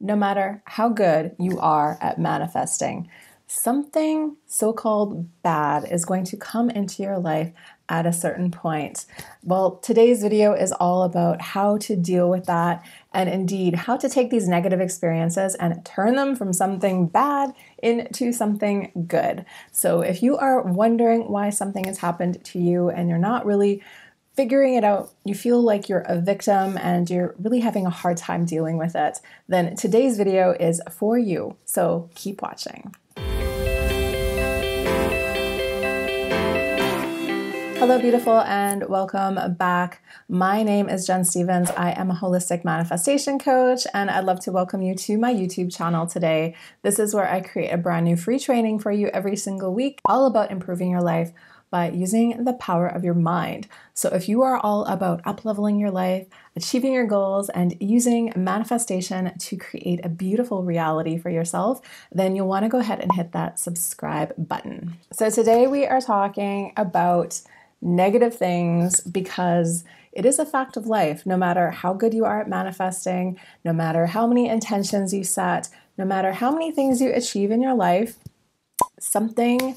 no matter how good you are at manifesting, something so called bad is going to come into your life at a certain point. Well, today's video is all about how to deal with that and indeed how to take these negative experiences and turn them from something bad into something good. So, if you are wondering why something has happened to you and you're not really figuring it out, you feel like you're a victim and you're really having a hard time dealing with it, then today's video is for you. So, keep watching. Hello, beautiful, and welcome back. My name is Jenn Stevens. I am a holistic manifestation coach, and I'd love to welcome you to my YouTube channel today. This is where I create a brand new free training for you every single week, all about improving your life by using the power of your mind. So, if you are all about upleveling your life, achieving your goals, and using manifestation to create a beautiful reality for yourself, then you'll want to go ahead and hit that subscribe button. So, today we are talking about negative things because it is a fact of life. No matter how good you are at manifesting, no matter how many intentions you set, no matter how many things you achieve in your life, something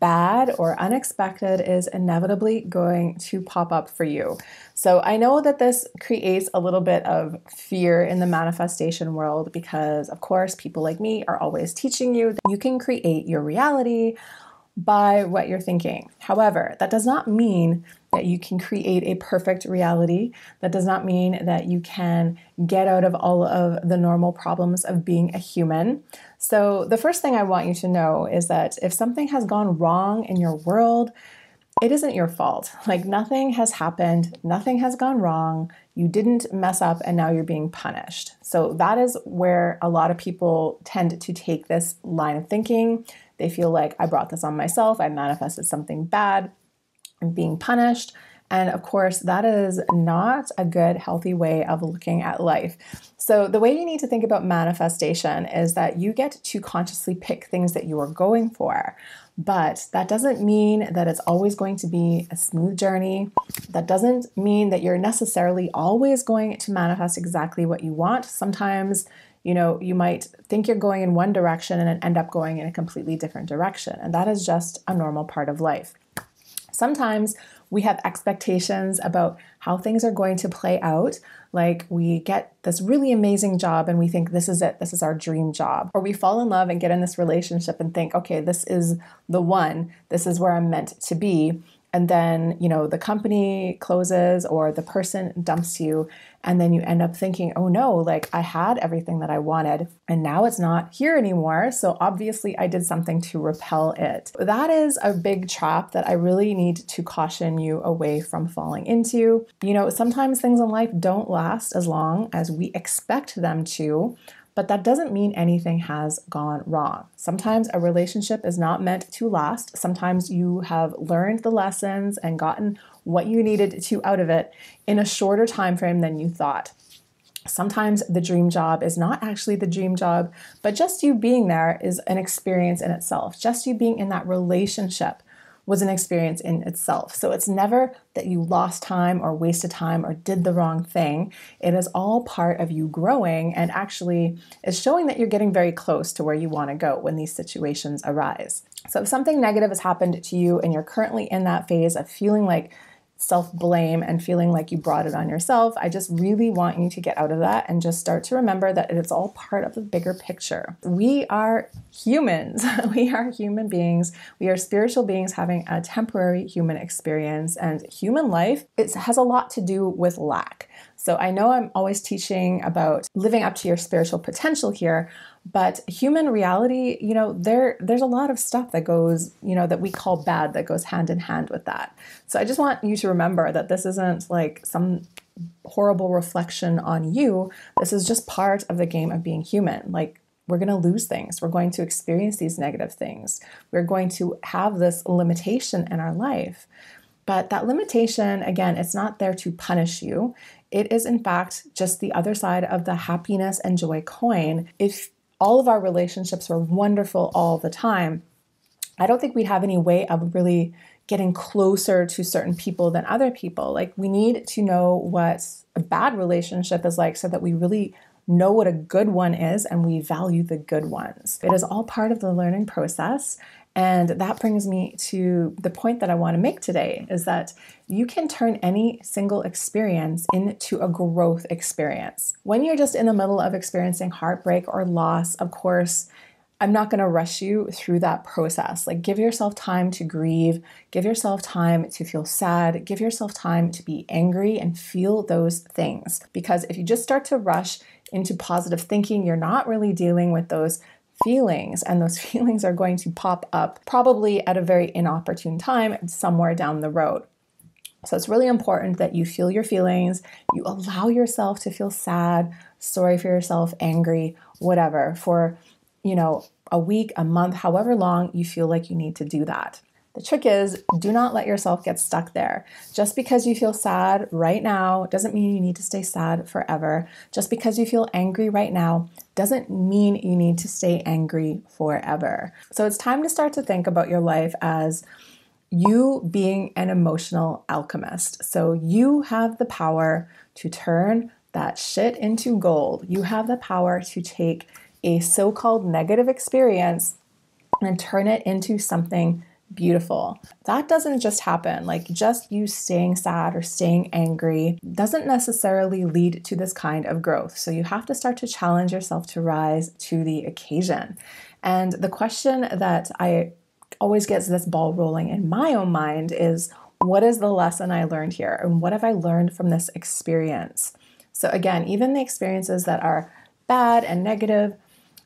bad or unexpected is inevitably going to pop up for you. So I know that this creates a little bit of fear in the manifestation world because, of course, people like me are always teaching you that you can create your reality by what you're thinking. However, that does not mean that you can create a perfect reality. That does not mean that you can get out of all of the normal problems of being a human. So, the first thing I want you to know is that if something has gone wrong in your world, it isn't your fault. Like nothing has happened, nothing has gone wrong. You didn't mess up and now you're being punished. So that is where a lot of people tend to take this line of thinking. They feel like I brought this on myself, I manifested something bad, I'm being punished. And of course, that is not a good, healthy way of looking at life. So, the way you need to think about manifestation is that you get to consciously pick things that you are going for. But that doesn't mean that it's always going to be a smooth journey. That doesn't mean that you're necessarily always going to manifest exactly what you want. Sometimes you know, you might think you're going in one direction and end up going in a completely different direction. And that is just a normal part of life. Sometimes we have expectations about how things are going to play out. Like we get this really amazing job and we think this is it, this is our dream job. Or we fall in love and get in this relationship and think, okay, this is the one, this is where I'm meant to be and then you know the company closes or the person dumps you and then you end up thinking oh no like i had everything that i wanted and now it's not here anymore so obviously i did something to repel it. That is a big trap that i really need to caution you away from falling into. You know sometimes things in life don't last as long as we expect them to but that doesn't mean anything has gone wrong. Sometimes a relationship is not meant to last. Sometimes you have learned the lessons and gotten what you needed to out of it in a shorter time frame than you thought. Sometimes the dream job is not actually the dream job, but just you being there is an experience in itself. Just you being in that relationship was an experience in itself. So it's never that you lost time or wasted time or did the wrong thing. It is all part of you growing and actually is showing that you're getting very close to where you want to go when these situations arise. So if something negative has happened to you and you're currently in that phase of feeling like self blame and feeling like you brought it on yourself. I just really want you to get out of that and just start to remember that it's all part of the bigger picture. We are humans, we are human beings, we are spiritual beings having a temporary human experience, and human life it has a lot to do with lack. So I know I'm always teaching about living up to your spiritual potential here, but human reality, you know, there there's a lot of stuff that goes, you know, that we call bad that goes hand in hand with that. So I just want you to remember that this isn't like some horrible reflection on you. This is just part of the game of being human. Like we're going to lose things. We're going to experience these negative things. We're going to have this limitation in our life. But that limitation, again, it's not there to punish you. It is, in fact, just the other side of the happiness and joy coin. If all of our relationships were wonderful all the time, I don't think we'd have any way of really getting closer to certain people than other people. Like, we need to know what a bad relationship is like so that we really know what a good one is and we value the good ones. It is all part of the learning process. And that brings me to the point that I want to make today is that you can turn any single experience into a growth experience. When you're just in the middle of experiencing heartbreak or loss, of course, I'm not going to rush you through that process. Like, give yourself time to grieve, give yourself time to feel sad, give yourself time to be angry and feel those things. Because if you just start to rush into positive thinking, you're not really dealing with those feelings, and those feelings are going to pop up probably at a very inopportune time somewhere down the road. So it's really important that you feel your feelings, you allow yourself to feel sad, sorry for yourself, angry, whatever, for you know, a week, a month, however long you feel like you need to do that. The trick is do not let yourself get stuck there. Just because you feel sad right now doesn't mean you need to stay sad forever. Just because you feel angry right now doesn't mean you need to stay angry forever. So it's time to start to think about your life as you being an emotional alchemist. So you have the power to turn that shit into gold. You have the power to take a so called negative experience and turn it into something beautiful. That doesn't just happen. Like just you staying sad or staying angry doesn't necessarily lead to this kind of growth. So you have to start to challenge yourself to rise to the occasion. And the question that I always gets this ball rolling in my own mind is what is the lesson I learned here? And what have I learned from this experience? So again, even the experiences that are bad and negative,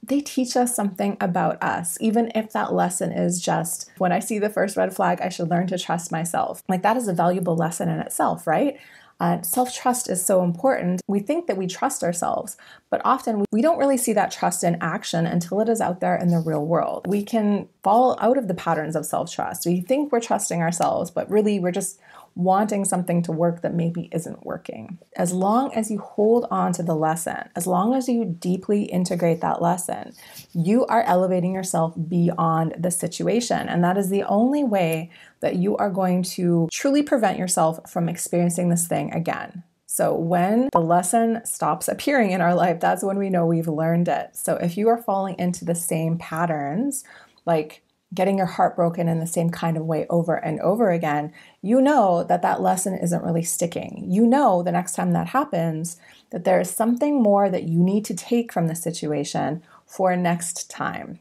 they teach us something about us, even if that lesson is just when I see the first red flag, I should learn to trust myself. Like that is a valuable lesson in itself, right? Uh, Self trust is so important. We think that we trust ourselves, but often we don't really see that trust in action until it is out there in the real world. We can fall out of the patterns of self trust. We think we're trusting ourselves, but really we're just wanting something to work that maybe isn't working. As long as you hold on to the lesson, as long as you deeply integrate that lesson, you are elevating yourself beyond the situation. And that is the only way that you are going to truly prevent yourself from experiencing this thing again. So, when the lesson stops appearing in our life, that's when we know we've learned it. So, if you are falling into the same patterns, like getting your heart broken in the same kind of way over and over again, you know that that lesson isn't really sticking. You know the next time that happens that there is something more that you need to take from the situation for next time.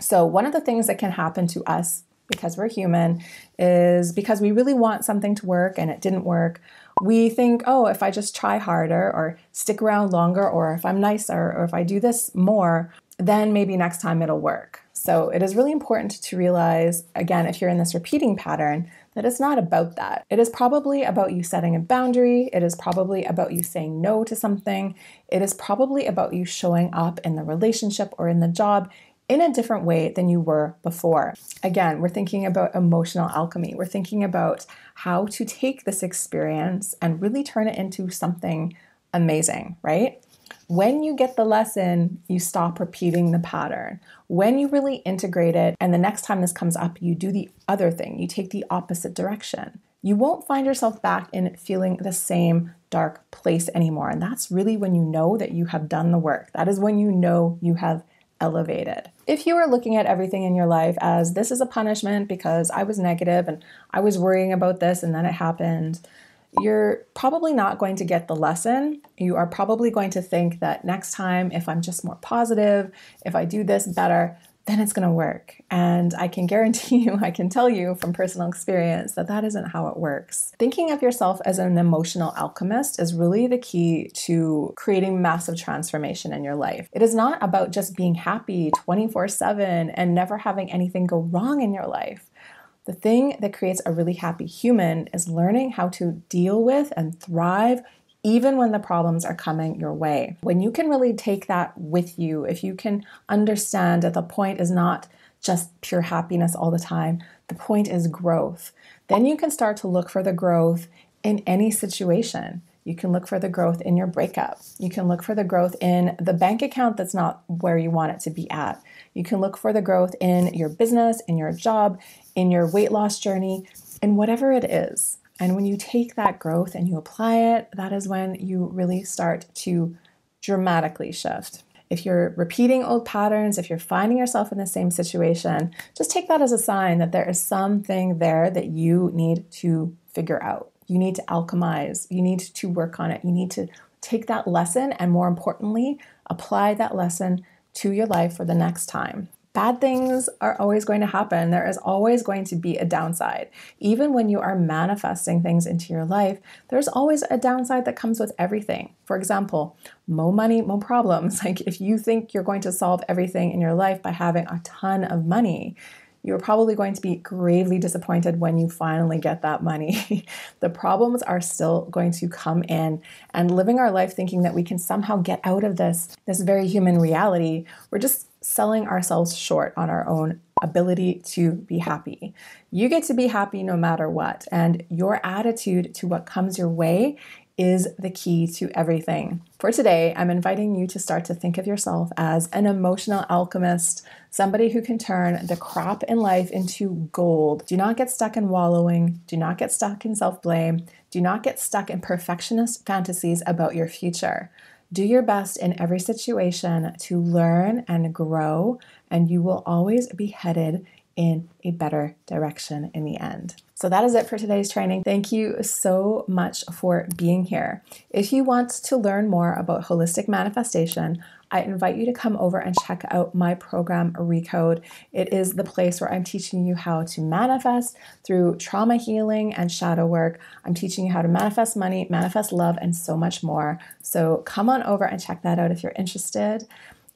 So, one of the things that can happen to us because we're human is because we really want something to work and it didn't work. We think, oh, if I just try harder or stick around longer, or if I'm nicer, or if I do this more, then maybe next time it'll work. So it is really important to realize, again, if you're in this repeating pattern, that it's not about that. It is probably about you setting a boundary. It is probably about you saying no to something. It is probably about you showing up in the relationship or in the job in a different way than you were before. Again, we're thinking about emotional alchemy. We're thinking about how to take this experience and really turn it into something amazing, right? When you get the lesson, you stop repeating the pattern. When you really integrate it, and the next time this comes up, you do the other thing, you take the opposite direction. You won't find yourself back in feeling the same dark place anymore. And that's really when you know that you have done the work. That is when you know you have elevated. If you are looking at everything in your life as this is a punishment because I was negative and I was worrying about this and then it happened, you're probably not going to get the lesson. You are probably going to think that next time, if I'm just more positive, if I do this better, then it's going to work. And I can guarantee you, I can tell you from personal experience that that isn't how it works. Thinking of yourself as an emotional alchemist is really the key to creating massive transformation in your life. It is not about just being happy 24 7 and never having anything go wrong in your life. The thing that creates a really happy human is learning how to deal with and thrive even when the problems are coming your way. When you can really take that with you, if you can understand that the point is not just pure happiness all the time, the point is growth, then you can start to look for the growth in any situation. You can look for the growth in your breakup. You can look for the growth in the bank account that's not where you want it to be at. You can look for the growth in your business, in your job, in your weight loss journey, in whatever it is. And when you take that growth and you apply it, that is when you really start to dramatically shift. If you're repeating old patterns, if you're finding yourself in the same situation, just take that as a sign that there is something there that you need to figure out. You need to alchemize, you need to work on it, you need to take that lesson and, more importantly, apply that lesson to your life for the next time. Bad things are always going to happen. There is always going to be a downside. Even when you are manifesting things into your life, there's always a downside that comes with everything. For example, more money, more problems. Like if you think you're going to solve everything in your life by having a ton of money, you're probably going to be gravely disappointed when you finally get that money. the problems are still going to come in and living our life thinking that we can somehow get out of this this very human reality. We're just selling ourselves short on our own ability to be happy. You get to be happy no matter what, and your attitude to what comes your way is the key to everything. For today, I'm inviting you to start to think of yourself as an emotional alchemist, somebody who can turn the crap in life into gold. Do not get stuck in wallowing, do not get stuck in self blame, do not get stuck in perfectionist fantasies about your future. Do your best in every situation to learn and grow, and you will always be headed in a better direction in the end. So that is it for today's training. Thank you so much for being here. If you want to learn more about holistic manifestation, I invite you to come over and check out my program Recode. It is the place where I'm teaching you how to manifest through trauma healing and shadow work. I'm teaching you how to manifest money, manifest love, and so much more. So come on over and check that out if you're interested.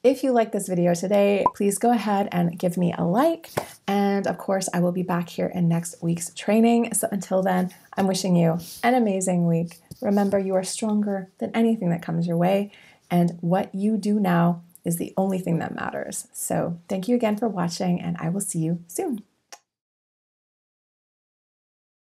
If you like this video today, please go ahead and give me a like. And of course, I will be back here in next week's training. So until then, I'm wishing you an amazing week. Remember, you are stronger than anything that comes your way. And what you do now is the only thing that matters. So thank you again for watching, and I will see you soon.